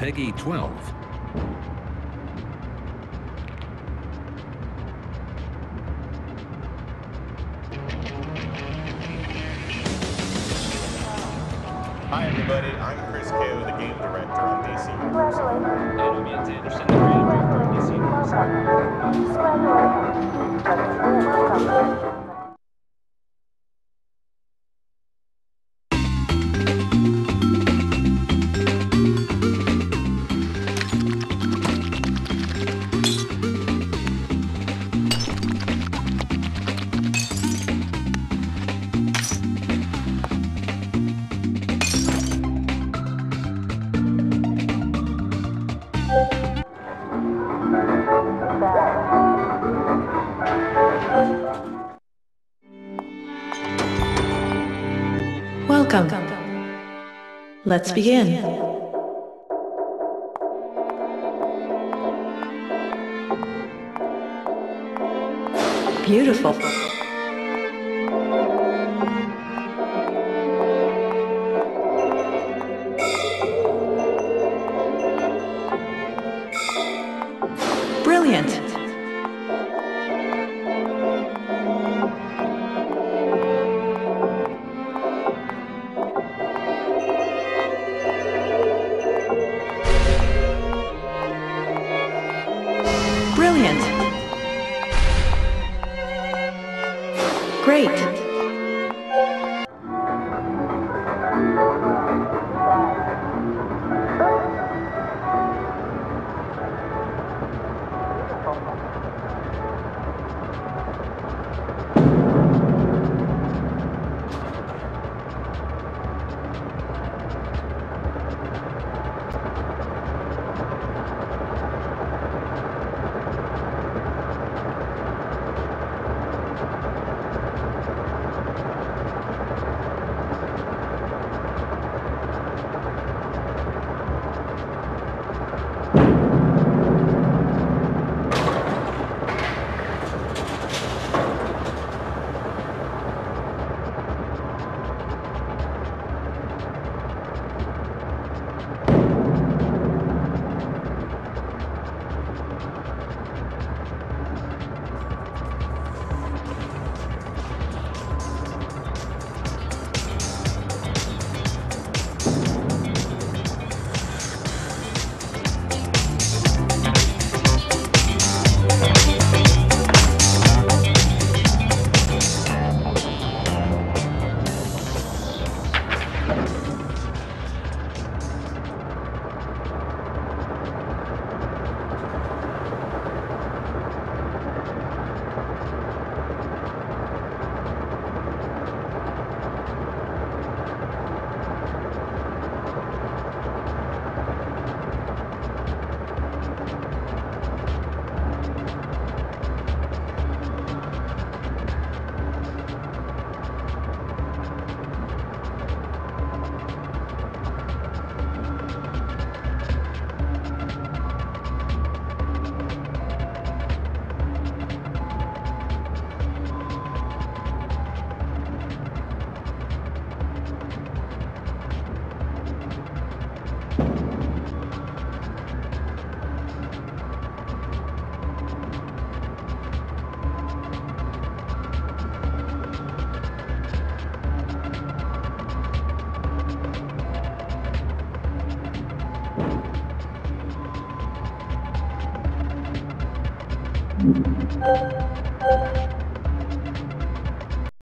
Peggy 12. Hi everybody, I'm Chris Cao, the game director on DC Universe. And I'm Ian Anderson, the creative director of DC Universe. Welcome. Let's begin. Beautiful. Brilliant. Brilliant. Great. Thank you.